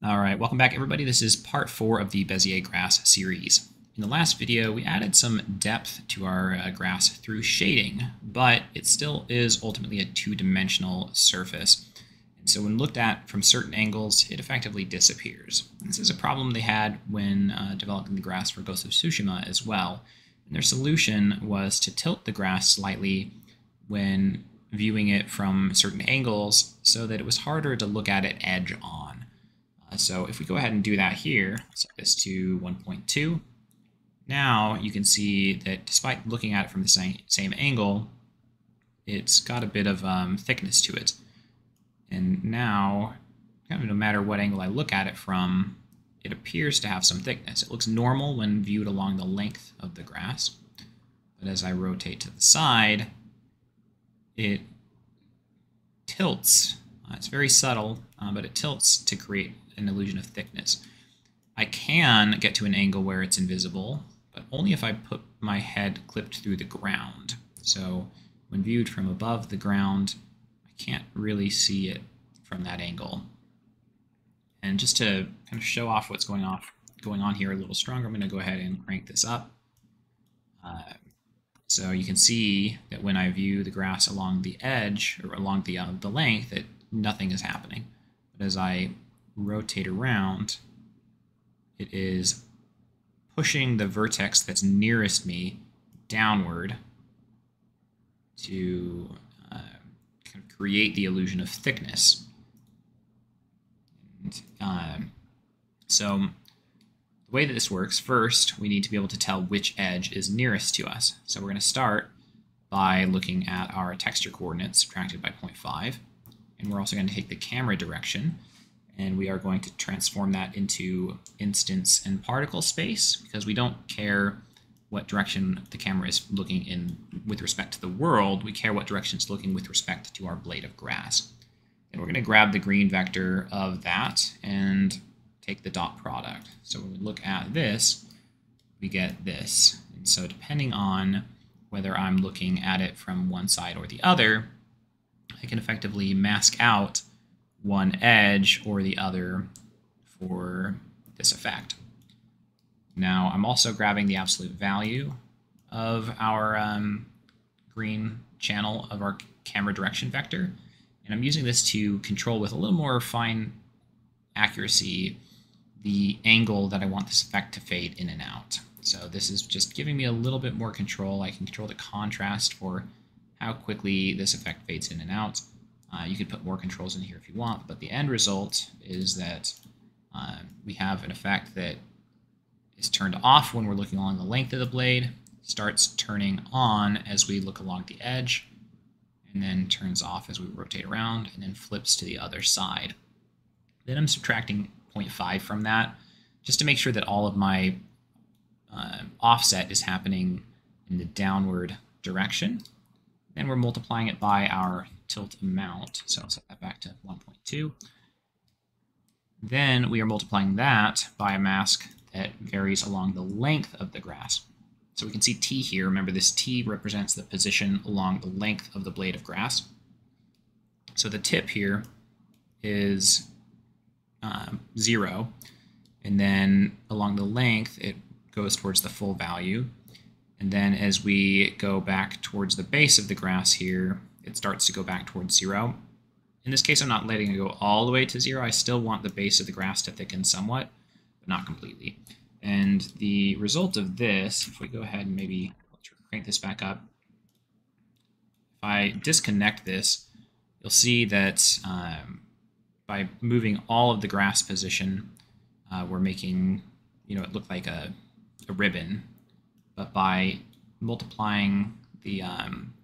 All right, welcome back everybody. This is part four of the Bezier grass series. In the last video, we added some depth to our uh, grass through shading, but it still is ultimately a two-dimensional surface. And so when looked at from certain angles, it effectively disappears. This is a problem they had when uh, developing the grass for Ghost of Tsushima as well. And their solution was to tilt the grass slightly when viewing it from certain angles so that it was harder to look at it edge on. Uh, so if we go ahead and do that here, set this to 1.2, now you can see that despite looking at it from the same, same angle, it's got a bit of um, thickness to it. And now, kind of no matter what angle I look at it from, it appears to have some thickness. It looks normal when viewed along the length of the grass. But as I rotate to the side, it tilts. Uh, it's very subtle, uh, but it tilts to create an illusion of thickness. I can get to an angle where it's invisible, but only if I put my head clipped through the ground. So when viewed from above the ground, I can't really see it from that angle. And just to kind of show off what's going off going on here a little stronger, I'm going to go ahead and crank this up. Uh, so you can see that when I view the grass along the edge or along the, uh, the length, that nothing is happening. But as I rotate around, it is pushing the vertex that's nearest me downward to uh, kind of create the illusion of thickness. And, uh, so the way that this works, first we need to be able to tell which edge is nearest to us. So we're going to start by looking at our texture coordinates subtracted by 0.5. And we're also going to take the camera direction and we are going to transform that into instance and particle space because we don't care what direction the camera is looking in with respect to the world. We care what direction it's looking with respect to our blade of grass. And we're going to grab the green vector of that and take the dot product. So when we look at this, we get this. And so depending on whether I'm looking at it from one side or the other, I can effectively mask out one edge or the other for this effect. Now I'm also grabbing the absolute value of our um, green channel of our camera direction vector, and I'm using this to control with a little more fine accuracy the angle that I want this effect to fade in and out. So this is just giving me a little bit more control. I can control the contrast for how quickly this effect fades in and out. Uh, you could put more controls in here if you want, but the end result is that uh, we have an effect that is turned off when we're looking along the length of the blade, starts turning on as we look along the edge, and then turns off as we rotate around, and then flips to the other side. Then I'm subtracting 0.5 from that, just to make sure that all of my uh, offset is happening in the downward direction. Then we're multiplying it by our tilt amount. So I'll set that back to 1.2. Then we are multiplying that by a mask that varies along the length of the grass. So we can see T here. Remember, this T represents the position along the length of the blade of grass. So the tip here is um, 0. And then along the length, it goes towards the full value. And then as we go back towards the base of the grass here, it starts to go back towards zero. In this case, I'm not letting it go all the way to zero. I still want the base of the grass to thicken somewhat, but not completely. And the result of this, if we go ahead and maybe crank this back up, if I disconnect this, you'll see that um, by moving all of the grass position, uh, we're making, you know, it look like a, a ribbon. But by multiplying the um,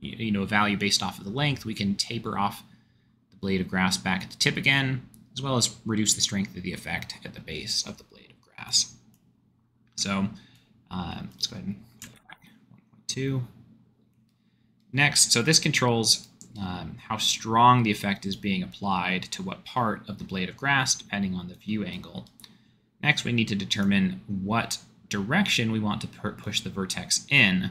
you know, value based off of the length, we can taper off the blade of grass back at the tip again, as well as reduce the strength of the effect at the base of the blade of grass. So um, let's go ahead and 1.2. Next, so this controls um, how strong the effect is being applied to what part of the blade of grass, depending on the view angle. Next, we need to determine what direction we want to push the vertex in.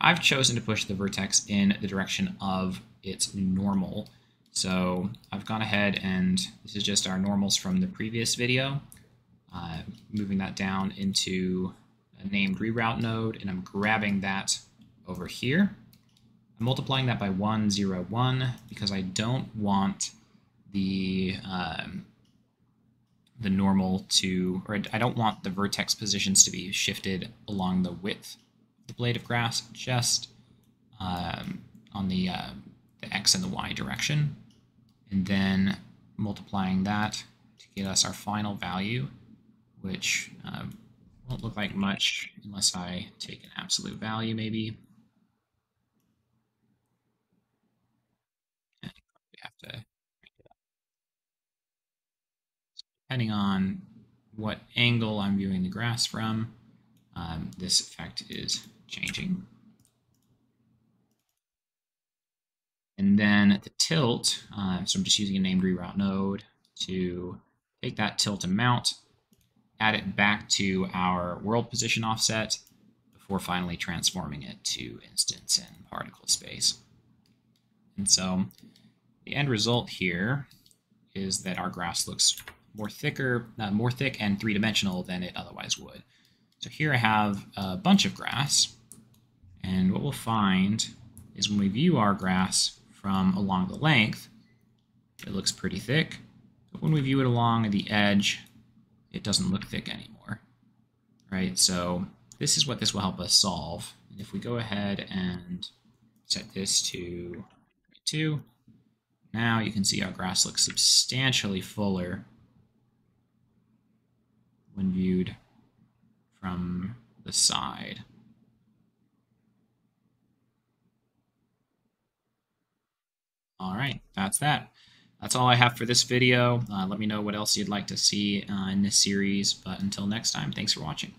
I've chosen to push the vertex in the direction of its normal. So I've gone ahead and this is just our normals from the previous video. Uh, moving that down into a named reroute node, and I'm grabbing that over here. I'm multiplying that by 1, 0, 1, because I don't want the um, the normal to, or I don't want the vertex positions to be shifted along the width of the blade of grass, just um, on the, uh, the x and the y direction. And then multiplying that to get us our final value, which uh, won't look like much unless I take an absolute value maybe. We have to depending on what angle I'm viewing the grass from, um, this effect is changing. And then at the tilt, uh, so I'm just using a named reroute node to take that tilt amount, add it back to our world position offset before finally transforming it to instance and particle space. And so the end result here is that our grass looks more thicker, uh, more thick and three-dimensional than it otherwise would. So here I have a bunch of grass, and what we'll find is when we view our grass from along the length, it looks pretty thick, but when we view it along the edge, it doesn't look thick anymore, right? So this is what this will help us solve. If we go ahead and set this to 2, now you can see our grass looks substantially fuller when viewed from the side. All right, that's that. That's all I have for this video. Uh, let me know what else you'd like to see uh, in this series. But until next time, thanks for watching.